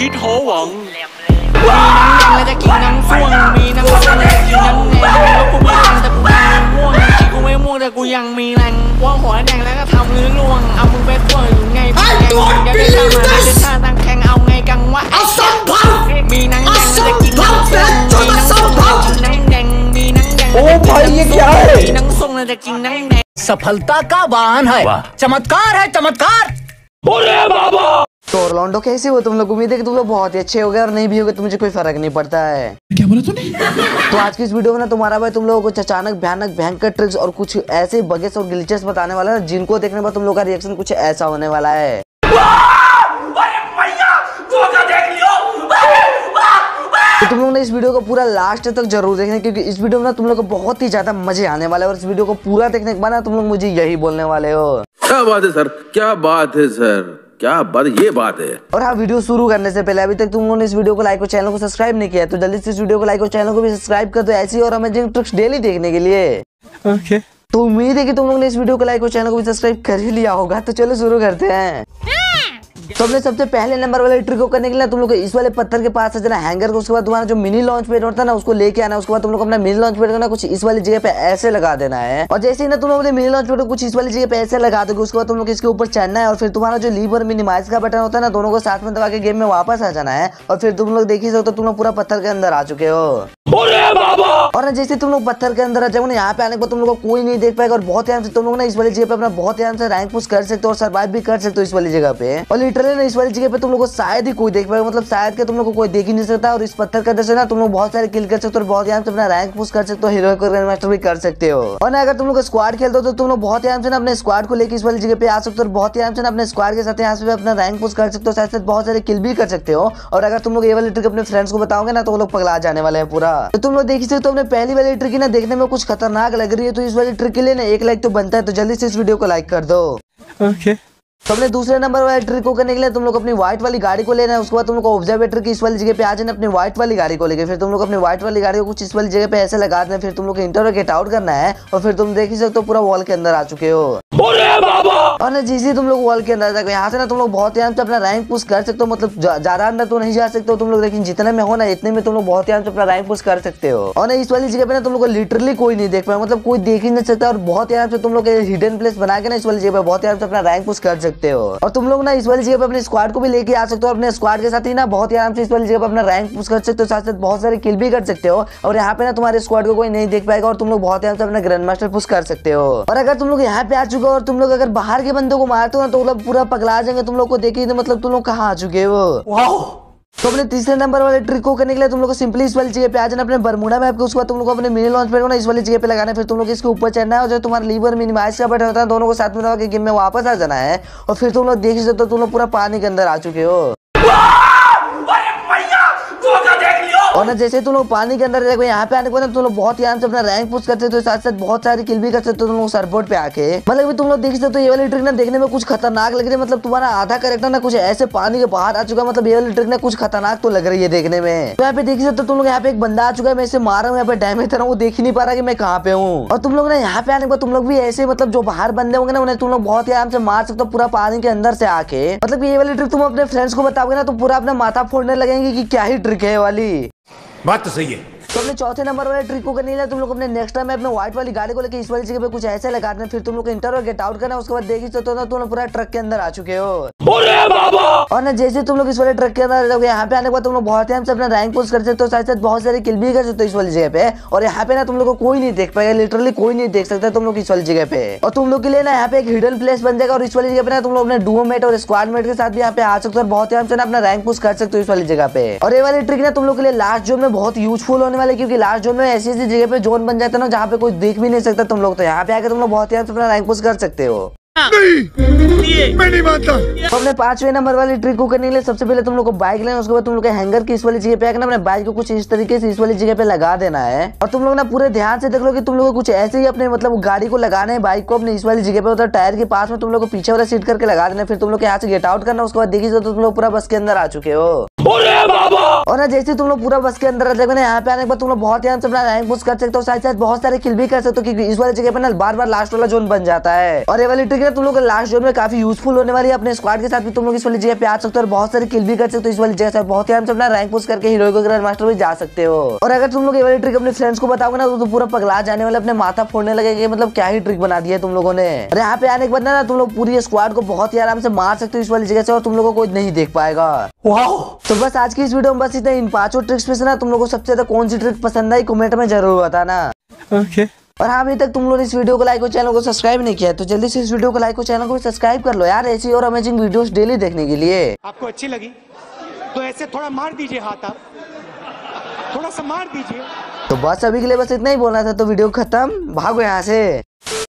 คิดโหวัง แล้วจะกินน้ำส้วงมีน้ำส้วงแล้วจะกินน้ำแดงแล้วกูไม่แรงแต่กูยังม่วงจริงกูไม่ม่วงแต่กูยังมีแรงว่าหัวแดงแล้วก็ทำลื้อล่วง เอามึงไปขั้วอยู่ไงพี่แดงเดี๋ยวได้ท่ามาเดี๋ยวท่าตั้งแข่งเอาไงกังวะ เอาส้มเผา มีนังแดงแล้วจะกินน้ำส้ม เอาส้มเผา มีนังส้มแล้วจะกินน้ำแดงมีนังแดง โอ้भाई ये क्या है มีนังส้มแล้วจะกินน้ำแดง सफलता का वाहन है चमत्कार है चमत्कार तो ऑर्लैंडो कैसे हो तुम लोग उम्मीद है कि तुम लोग बहुत ही अच्छे हो गए और नहीं भी हो गए तो मुझे कोई फ़र्क नहीं पड़ता है। क्या बोला तूने? तो आज की इस वीडियो में ना तुम्हारा भाई तुम लोगों को कुछ अचानक भयानक भयंकर ट्रिक्स और कुछ ऐसे बगेस और ग्लिचेस बताने वाला है जिनको देखने पर तुम लोग का रिएक्शन कुछ ऐसा होने वाला है। तो तुम लोग ने इस वीडियो को पूरा लास्ट तक ज़रूर देखना क्योंकि इस वीडियो में ना तुम लोग को बहुत ही ज़्यादा मज़े आने वाले और इस वीडियो को पूरा देखने के बाद ना तुम लोग मुझे यही बोलने वाले हो। क्या बात है सर? क्या बात है सर? क्या बात ये बात है। और हाँ वीडियो शुरू करने से पहले अभी तक तुम लोगों ने इस वीडियो को लाइक और चैनल को सब्सक्राइब नहीं किया तो जल्दी से इस वीडियो को लाइक और चैनल को भी सब्सक्राइब कर दो ऐसी और अमेजिंग ट्रिक्स डेली देखने के लिए। ओके तो उम्मीद है कि तुम लोगों ने इस वीडियो को लाइक और चैनल को भी सब्सक्राइब कर ही लिया होगा तो चलो शुरू करते हैं। तो हमने सबसे पहले नंबर वाले ट्रिक को करने के लिए तुम लोग इस वाले पत्थर के पास जाना हैंगर को उसके बाद तुम्हारा जो मिनी लॉन्च पेड होता है ना उसको लेके आना उसके बाद तुम लोग अपना मिनी लॉन्च पेड करना कुछ इस वाली जगह पे ऐसे लगा देना है। और जैसे ही ना तुम लोग अपने मिनी लॉन्च पेड को कुछ इस वाली जगह पे ऐसे लगा दोगे उसके बाद तुम लोग इसके ऊपर चढ़ना है और फिर तुम्हारा जो लीवर मिनिमाइज का बटन होता है ना दोनों को साथ में दबा के गेम में वापस आ जाना है। और फिर तुम लोग देख ही सकते हो तुम लोग पूरा पत्थर के अंदर आ चुके हो। और ना जैसे तुम लोग पत्थर के अंदर आ जाओ ना यहाँ पे आने के बाद तुम लोग को कोई नहीं देख पाएगा और बहुत ध्यान से तुम लोग ना इस वाली जगह पे अपना बहुत ध्यान से रैंक पुश कर सकते हो और सर्वाइव भी कर सकते हो इस वाली जगह पे। और लिटरली ना इस वाली जगह पे, तुम लोग को शायद ही कोई देख पाएगा। मतलब शायद के तुम लोग को कोई देख ही नहीं सकता और इस पत्थर के से ना, तुम लोग बहुत सारे किल कर सकते हो और बहुत ध्यान से अपना रैंक पुश कर सकते हो हीरो को ग्रैंड मास्टर भी कर सकते हो। और ना अगर तुम लोग स्क्वाड खेलते हो तो तुम लोग बहुत ध्यान से ना अपने स्क्वाड को लेकर इस वाली जगह पे आ सकते हो बहुत ध्यान से अपने स्क्वाड के साथ यहाँ से अपना रैंक पुश कर सकते हो, साथ साथ बहुत सारे किल भी कर सकते हो। और अगर तुम लोग ये वाली ट्रिक अपने फ्रेंड्स को बताओगे ना तो वो लोग पगला जाने वाले हैं पूरा। तो तुम लोग देख सकते हो अपने पहली वाली ट्रिक ना देखने में कुछ खतरनाक लग रही है तो इस वाली ट्रिक के लिए ना एक लाइक तो बनता है तो जल्दी से इस वीडियो को लाइक कर दो। ओके तो अपने दूसरे नंबर वाले ट्रिक को करने के लिए तुम लोग अपनी व्हाइट वाली गाड़ी को लेना है उसके बाद तुम लोग ऑब्जर्वेटर की इस वाली जगह पे आ जाना अपनी व्हाइट वाली गाड़ी को लेके। फिर तुम लोग अपनी व्हाइट वाली गाड़ी को कुछ इस वाली जगह पे ऐसे लगा देना फिर तुम लोग को इंटर गेट आउट करना है और फिर तुम देख ही सकते हो पूरा वॉल के अंदर आ चुके हो। और ना जैसे तुम लोग वॉल के अंदर जाओगे यहाँ से ना तुम लोग बहुत ध्यान से अपना रैंक पुश कर सकते हो मतलब ज़्यादा अंदर तो नहीं जा सकते हो तुम लोग लेकिन जितने में हो ना इतने में तुम लोग बहुत ध्यान से अपना रैंक पुश कर सकते हो। और ना इस वाली जगह पे ना तुम लोग को लिटरली कोई नहीं देख पाए मतलब कोई देख ही नहीं सकता और बहुत ध्यान से तुम लोग हिडन प्लेस बना के ना इस वाली जगह पे बहुत ध्यान से अपना रैंक पुश कर सकते हो। और तुम लोग ना इस वाली जगह पर अपने स्क्वाड को भी लेके आ सकते हो अपने स्क्वाड के साथ ही ना बहुत आराम से इस वाली जगह पर अपना रैंक पुश कर सकते हो साथ साथ बहुत सारे किल भी कर सकते हो और यहाँ पे ना तुम्हारे स्क्वाड को कोई नहीं देख पाएगा और तुम लोग बहुत आराम से अपना ग्रैंड मास्टर पुश कर सकते हो। और अगर तुम लोग यहाँ पे आ चुके हो और तुम लोग अगर बाहर के बंदों को मारते हो ना तो मतलब पूरा पगला जाएँगे। तुम लोग को देखे तो मतलब तुम लोग कहाँ आ चुके हो। तो अपने तीसरे नंबर वाले ट्रिक को करने के लिए तुम लोग को सिंपली इस वाली जगह पे आ जाना, अपने बरमुडा मैप के उसके बाद तुम लोग को अपने मिनी लॉन्च पे ना इस वाली जगह पे लगाना फिर तुम लोग इसके ऊपर चढ़ना है और जो तुम्हारा लीवर मिनिमाइज का बटन होता है, दोनों को साथ में के गेम में वापस आ जाना है और फिर तुम लोग देख सकते हो तुम लोग पूरा पानी के अंदर आ चुके हो। और ना जैसे तुम लोग पानी के अंदर, देखो यहाँ पे आने के बाद तुम लोग बहुत ध्यान से अपना रैंक पुश करते हो साथ साथ बहुत सारी किल भी कर सकते हो तुम लोग सरबोर्ड पे आके। मतलब तुम लोग देख सकते हो, ये वाली ट्रिक ना देखने में कुछ खतरनाक लग रही है मतलब तुम्हारा आधा करेक्टर ना कुछ ऐसे पानी के बाहर आ चुका है मतलब ये वाली ट्रिक ना कुछ खतरनाक तो लग रही है देखने में। तो यहाँ पे देख सकते हो तुम लोग यहाँ पे एक बंदा आ चुका है, मैं इसे मार रहा हूँ, यहाँ पे डैमेज कर रहा हूँ देख ही नहीं पा रहा कि मैं कहाँ पे हूँ। और तुम लोग ना यहाँ पे आने के बाद तुम लोग भी ऐसे मतलब जो बाहर बंदे होंगे ना, उन्हें तुम लोग बहुत ही आराम से मार सकते हो पूरा पानी के अंदर से आके। मतलब ये वाली ट्रिक तुम अपने फ्रेंड्स को बताओगे ना तो पूरा अपना माथा फोड़ने लगेंगे कि क्या ही ट्रिक है वाली। बात तो सही है। तो अपने चौथे नंबर वाले ट्रिक को करने लिए तुम लोग अपने नेक्स्ट टाइम अपने व्हाइट वाली गाड़ी को लेकर इस वाली जगह पे कुछ ऐसे लगा देना फिर तुम लोग इंटर और गेट आउट करना उसके बाद देखी तो ना तुम लोग पूरा ट्रक के अंदर आ चुके हो और ना जैसे तुम लोग इस वाले ट्रक के अंदर आ जाओगे यहाँ पे आने के बाद तुम लोग बहुत टाइम से अपना रैंक पोस्ट कर सकते हो साथ साथ बहुत सारे किल भी कर सकते हो इस वाली जगह पे और यहाँ पे ना तुम लोग को कोई नहीं देख पाएगा लिटरली कोई नहीं देख सकता तुम लोग इस वाली जगह पे और तुम लोग के लिए ना यहाँ पे एक हिडन प्लेस बन जाएगा और इस वाली जगह पे ना तुम लोग अपने डुओ मेट और स्क्वाड मेट के साथ भी यहाँ पे आ सकते हो और बहुत टाइम से ना अपना रैंक पुश कर सकते हो इस वाली जगह पे और ये वाली ट्रिक ना तुम लोग के लिए लास्ट जो में बहुत यूजफुल होने वाली, क्योंकि लास्ट जोन में ऐसी ऐसी जगह पे जोन बन जाता है ना जहाँ पे कोई देख भी नहीं सकता तुम लोग तो यहाँ पे आके तुम लोग बहुत ही अपना रैंक पुश कर सकते हो। मैं नहीं मानता। तो अपने पांचवे नंबर वाली ट्रिक को करने के लिए सबसे पहले तुम लोग को बाइक लेना उसके बाद तुम लोग को हैंगर की इस वाली जगह पे आकर ना अपने बाइक को कुछ इस तरीके से इस वाली जगह पे लगा देना है। और तुम लोग ना पूरे ध्यान से देख लो कि तुम लोग कुछ ऐसे ही अपने मतलब गाड़ी को लगाना है बाइक को अपने इस वाली जगह पे उधर टायर के पास में तुम लोग को पीछे वाला सीट करके लगा देना फिर तुम लोग को यहाँ से गेट आउट करना उसके बाद देखिए तो तुम लोग पूरा बस के अंदर आ चुके हो। और ना जैसे तुम लोग पूरा बस के अंदर आ जाओगे ना यहाँ पे आने के बाद तुम लोग बहुत ध्यान से अपना रैंक पुश कर सकते हो साथ साथ बहुत सारे किल भी कर सकते हो क्योंकि इस वाली जगह पे ना बार बार लास्ट वाला जोन बन जाता है। और ये वाली ट्रिक ना तुम लोग लास्ट जोन में काफ़ी यूजफुल होने वाली है अपने स्क्वाड के साथ भी तुम लोग इस वाली जगह पे आ सकते हो और बहुत सारे किल भी कर सकते हो इस वाली जगह से बहुत ध्यान से अपना रैंक पुश करके हीरो को ग्रैंड मास्टर भी जा सकते हो। और अगर तुम लोग ये वाली ट्रिक अपने फ्रेंड्स को बताओगे ना तो, तो पूरा पगला जाने वाले अपने माथा फोड़ने लगेगा मतलब क्या ही ट्रिक बना दिया तुम लोगों ने। और यहाँ पे आने के बाद ना तुम लोग पूरी स्क्वाड को बहुत ही आराम से मार सकते हो इस वाली जगह से और तुम लोगों को कोई नहीं देख पाएगा। तो बस आज की इस वीडियो में बस इतना इन पाँचों ट्रिक्स में से ना तुम लोगों को सबसे ज़्यादा कौन सी ट्रिक पसंद आई? कमेंट में ज़रूर बताना। Okay Okay. और हाँ अभी तक तुम लोग इस वीडियो को लाइक और चैनल को सब्सक्राइब नहीं किया है, तो जल्दी से इस वीडियो को लाइक और चैनल को सब्सक्राइब कर लो यार ऐसी और अमेजिंग वीडियोस डेली देखने के लिए। आपको अच्छी लगी? तो ऐसे थोड़ा मार दीजिए हाथ आप। थोड़ा सा मार दीजिए। तो बस अभी के लिए बस इतना ही बोलना था तो वीडियो खत्म। भागो यहाँ से।